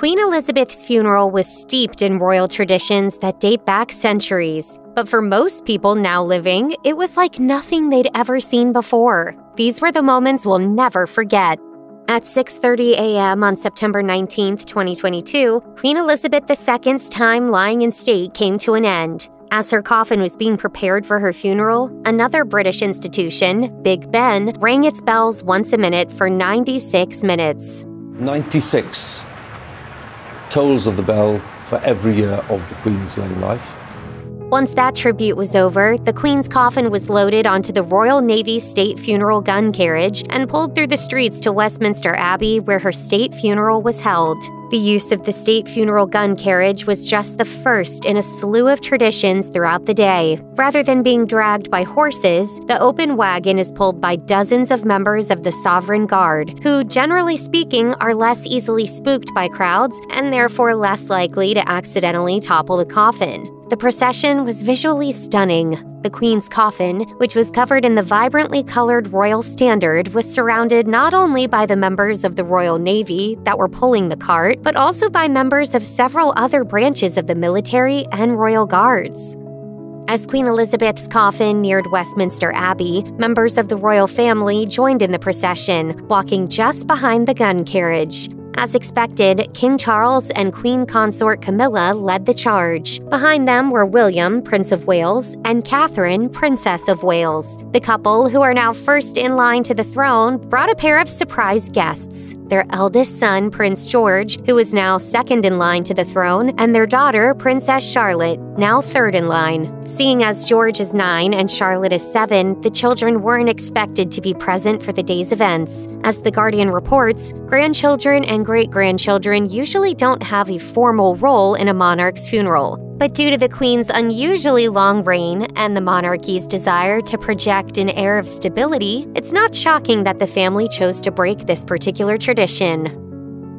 Queen Elizabeth's funeral was steeped in royal traditions that date back centuries, but for most people now living, it was like nothing they'd ever seen before. These were the moments we'll never forget. At 6:30 a.m. on September 19, 2022, Queen Elizabeth II's time lying in state came to an end. As her coffin was being prepared for her funeral, another British institution, Big Ben, rang its bells once a minute for 96 minutes. 96 tolls of the bell for every year of the Queen's long life. Once that tribute was over, the Queen's coffin was loaded onto the Royal Navy State Funeral Gun Carriage and pulled through the streets to Westminster Abbey, where her state funeral was held. The use of the state funeral gun carriage was just the first in a slew of traditions throughout the day. Rather than being dragged by horses, the open wagon is pulled by dozens of members of the Sovereign Guard, who, generally speaking, are less easily spooked by crowds and therefore less likely to accidentally topple the coffin. The procession was visually stunning. The Queen's coffin, which was covered in the vibrantly colored Royal Standard, was surrounded not only by the members of the Royal Navy that were pulling the cart, but also by members of several other branches of the military and Royal Guards. As Queen Elizabeth's coffin neared Westminster Abbey, members of the royal family joined in the procession, walking just behind the gun carriage. As expected, King Charles and Queen Consort Camilla led the charge. Behind them were William, Prince of Wales, and Catherine, Princess of Wales. The couple, who are now first in line to the throne, brought a pair of surprise guests their eldest son, Prince George, who is now second in line to the throne, and their daughter, Princess Charlotte, now third in line. Seeing as George is nine and Charlotte is seven, the children weren't expected to be present for the day's events. As The Guardian reports, grandchildren and great grandchildren usually don't have a formal role in a monarch's funeral. But due to the Queen's unusually long reign and the monarchy's desire to project an air of stability, it's not shocking that the family chose to break this particular tradition.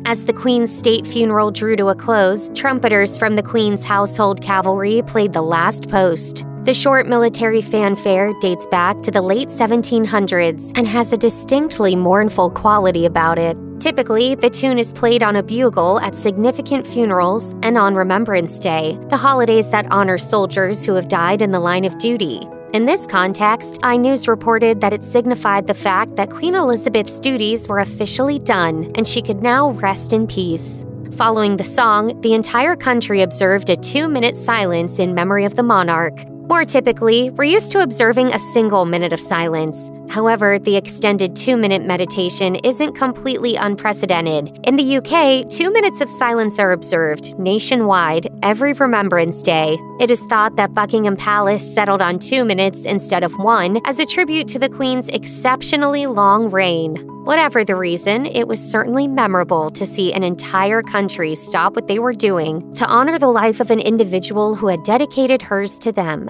As the Queen's state funeral drew to a close, trumpeters from the Queen's household cavalry played the last post. The short military fanfare dates back to the late 1700s and has a distinctly mournful quality about it. Typically, the tune is played on a bugle at significant funerals and on Remembrance Day, the holidays that honor soldiers who have died in the line of duty. In this context, iNews reported that it signified the fact that Queen Elizabeth's duties were officially done and she could now rest in peace. Following the song, the entire country observed a two minute silence in memory of the monarch, more typically, we're used to observing a single minute of silence. However, the extended two minute meditation isn't completely unprecedented. In the UK, two minutes of silence are observed nationwide every Remembrance Day. It is thought that Buckingham Palace settled on two minutes instead of one as a tribute to the Queen's exceptionally long reign. Whatever the reason, it was certainly memorable to see an entire country stop what they were doing to honor the life of an individual who had dedicated hers to them.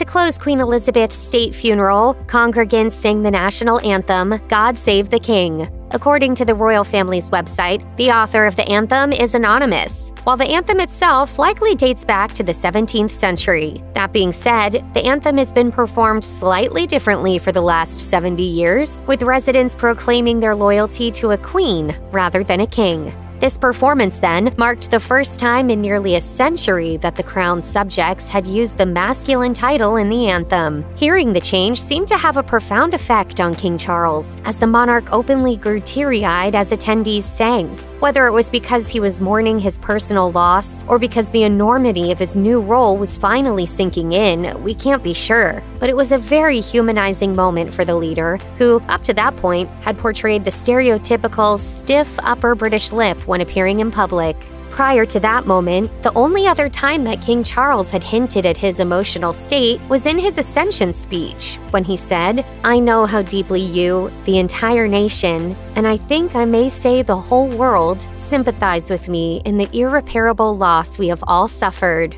To close Queen Elizabeth's state funeral, congregants sing the national anthem, God Save the King. According to the royal family's website, the author of the anthem is anonymous, while the anthem itself likely dates back to the 17th century. That being said, the anthem has been performed slightly differently for the last 70 years, with residents proclaiming their loyalty to a queen rather than a king. This performance, then, marked the first time in nearly a century that the crown's subjects had used the masculine title in the anthem. Hearing the change seemed to have a profound effect on King Charles, as the monarch openly grew teary eyed as attendees sang. Whether it was because he was mourning his personal loss or because the enormity of his new role was finally sinking in, we can't be sure. But it was a very humanizing moment for the leader, who, up to that point, had portrayed the stereotypical stiff upper British lip when appearing in public. Prior to that moment, the only other time that King Charles had hinted at his emotional state was in his Ascension speech, when he said, I know how deeply you, the entire nation, and I think I may say the whole world, sympathize with me in the irreparable loss we have all suffered.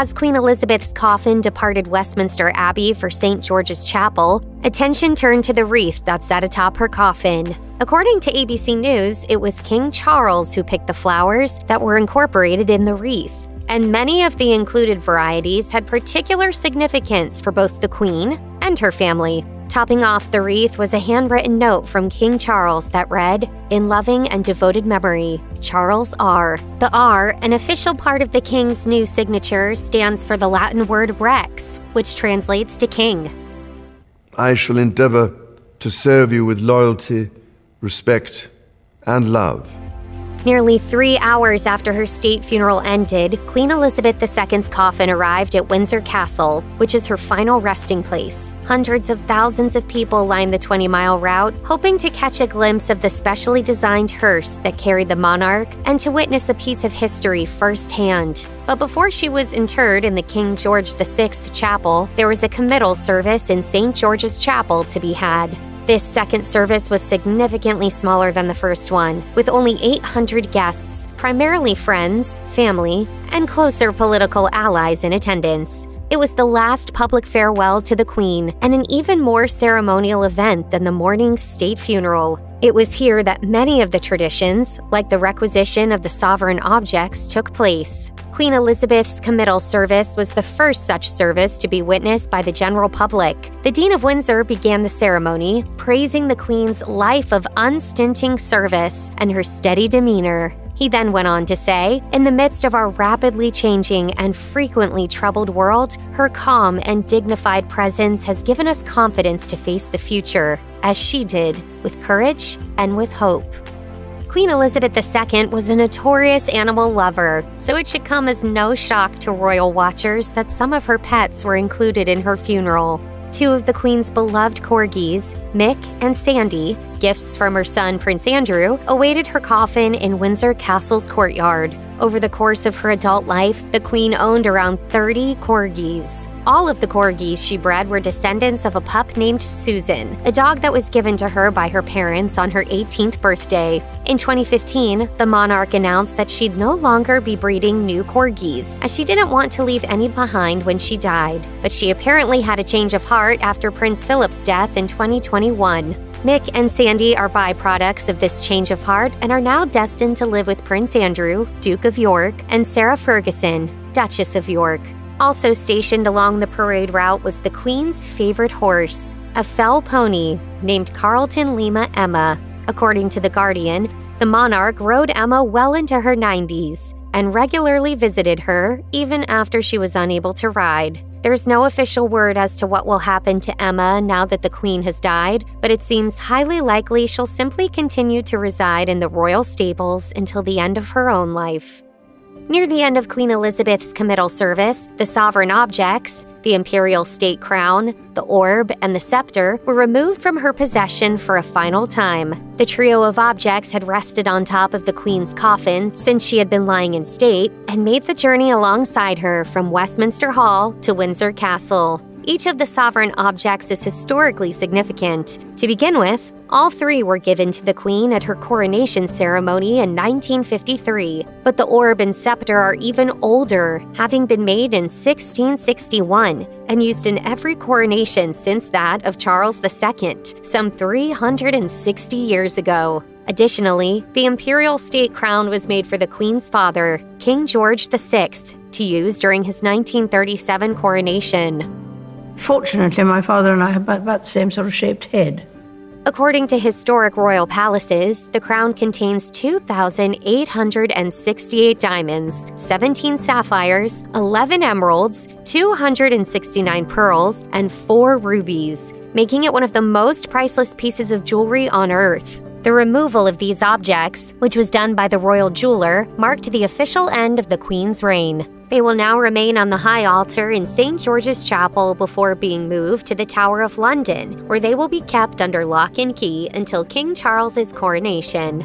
As Queen Elizabeth's coffin departed Westminster Abbey for St. George's Chapel, attention turned to the wreath that sat atop her coffin. According to ABC News, it was King Charles who picked the flowers that were incorporated in the wreath, and many of the included varieties had particular significance for both the Queen and her family. Topping off the wreath was a handwritten note from King Charles that read, In loving and devoted memory, Charles R. The R, an official part of the king's new signature, stands for the Latin word rex, which translates to king. I shall endeavor to serve you with loyalty, respect, and love. Nearly three hours after her state funeral ended, Queen Elizabeth II's coffin arrived at Windsor Castle, which is her final resting place. Hundreds of thousands of people lined the 20 mile route, hoping to catch a glimpse of the specially designed hearse that carried the monarch and to witness a piece of history firsthand. But before she was interred in the King George VI Chapel, there was a committal service in St. George's Chapel to be had. This second service was significantly smaller than the first one, with only 800 guests, primarily friends, family, and closer political allies in attendance. It was the last public farewell to the Queen and an even more ceremonial event than the morning's state funeral. It was here that many of the traditions, like the requisition of the sovereign objects, took place. Queen Elizabeth's committal service was the first such service to be witnessed by the general public. The Dean of Windsor began the ceremony, praising the Queen's life of unstinting service and her steady demeanor. He then went on to say, In the midst of our rapidly changing and frequently troubled world, her calm and dignified presence has given us confidence to face the future, as she did, with courage and with hope. Queen Elizabeth II was a notorious animal lover, so it should come as no shock to royal watchers that some of her pets were included in her funeral. Two of the Queen's beloved corgis, Muick and Sandy, gifts from her son Prince Andrew, awaited her coffin in Windsor Castle's courtyard. Over the course of her adult life, the Queen owned around 30 corgis. All of the corgis she bred were descendants of a pup named Susan, a dog that was given to her by her parents on her 18th birthday. In 2015, the monarch announced that she'd no longer be breeding new corgis, as she didn't want to leave any behind when she died. But she apparently had a change of heart after Prince Philip's death in 2021. Muick and Sandy are byproducts of this change of heart and are now destined to live with Prince Andrew, Duke of York, and Sarah Ferguson, Duchess of York. Also stationed along the parade route was the Queen's favorite horse, a fell pony named Carlton Lima Emma. According to The Guardian, the monarch rode Emma well into her 90s and regularly visited her even after she was unable to ride. There's no official word as to what will happen to Emma now that the Queen has died, but it seems highly likely she'll simply continue to reside in the royal stables until the end of her own life. Near the end of Queen Elizabeth's committal service, the sovereign objects, the imperial state crown, the orb, and the scepter, were removed from her possession for a final time. The trio of objects had rested on top of the Queen's coffin since she had been lying in state and made the journey alongside her from Westminster Hall to Windsor Castle. Each of the sovereign objects is historically significant. To begin with, all three were given to the Queen at her coronation ceremony in 1953, but the orb and scepter are even older, having been made in 1661 and used in every coronation since that of Charles II, some 360 years ago. Additionally, the imperial state crown was made for the Queen's father, King George VI, to use during his 1937 coronation. Fortunately, my father and I have about, the same sort of shaped head. According to historic royal palaces, the crown contains 2,868 diamonds, 17 sapphires, 11 emeralds, 269 pearls, and 4 rubies, making it one of the most priceless pieces of jewelry on earth. The removal of these objects, which was done by the royal jeweler, marked the official end of the Queen's reign. They will now remain on the high altar in St. George's Chapel before being moved to the Tower of London, where they will be kept under lock and key until King Charles's coronation.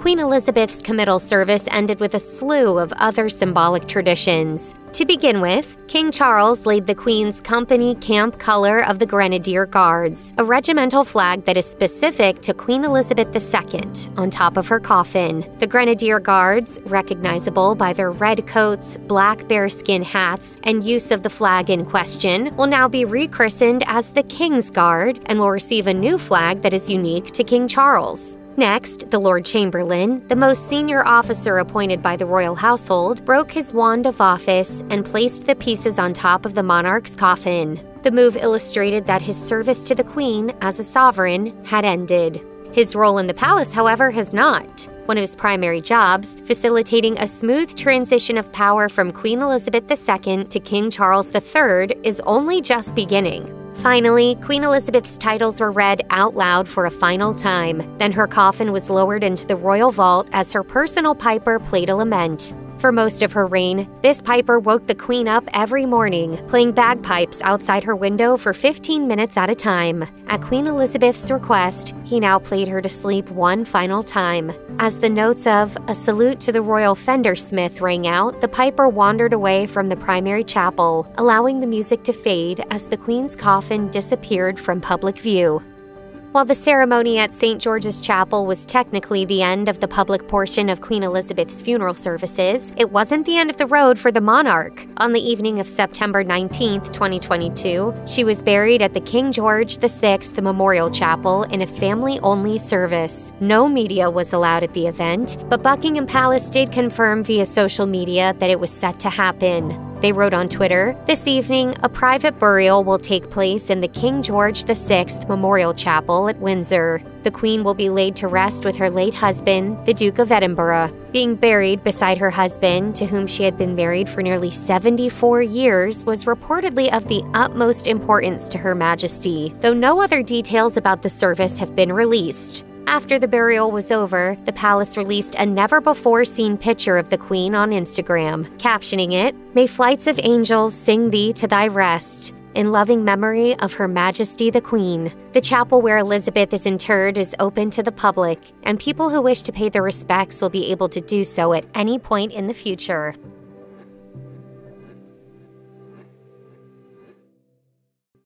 Queen Elizabeth's committal service ended with a slew of other symbolic traditions. To begin with, King Charles laid the Queen's company camp color of the Grenadier Guards, a regimental flag that is specific to Queen Elizabeth II, on top of her coffin. The Grenadier Guards, recognizable by their red coats, black bearskin hats, and use of the flag in question, will now be rechristened as the King's Guard and will receive a new flag that is unique to King Charles. Next, the Lord Chamberlain, the most senior officer appointed by the royal household, broke his wand of office and placed the pieces on top of the monarch's coffin. The move illustrated that his service to the Queen as a sovereign had ended. His role in the palace, however, has not. One of his primary jobs, facilitating a smooth transition of power from Queen Elizabeth II to King Charles III, is only just beginning. Finally, Queen Elizabeth's titles were read out loud for a final time. Then her coffin was lowered into the royal vault as her personal piper played a lament. For most of her reign, this piper woke the queen up every morning, playing bagpipes outside her window for 15 minutes at a time. At Queen Elizabeth's request, he now played her to sleep one final time. As the notes of A Salute to the Royal Fendersmith rang out, the piper wandered away from the primary chapel, allowing the music to fade as the queen's coffin disappeared from public view. While the ceremony at St. George's Chapel was technically the end of the public portion of Queen Elizabeth's funeral services, it wasn't the end of the road for the monarch. On the evening of September 19, 2022, she was buried at the King George VI Memorial Chapel in a family only service. No media was allowed at the event, but Buckingham Palace did confirm via social media that it was set to happen. They wrote on Twitter This evening, a private burial will take place in the King George VI Memorial Chapel at Windsor. The Queen will be laid to rest with her late husband, the Duke of Edinburgh. Being buried beside her husband, to whom she had been married for nearly 74 years, was reportedly of the utmost importance to Her Majesty, though no other details about the service have been released. After the burial was over, the palace released a never before seen picture of the Queen on Instagram, captioning it, May flights of angels sing thee to thy rest. In loving memory of Her Majesty the Queen, the chapel where Elizabeth is interred is open to the public, and people who wish to pay their respects will be able to do so at any point in the future.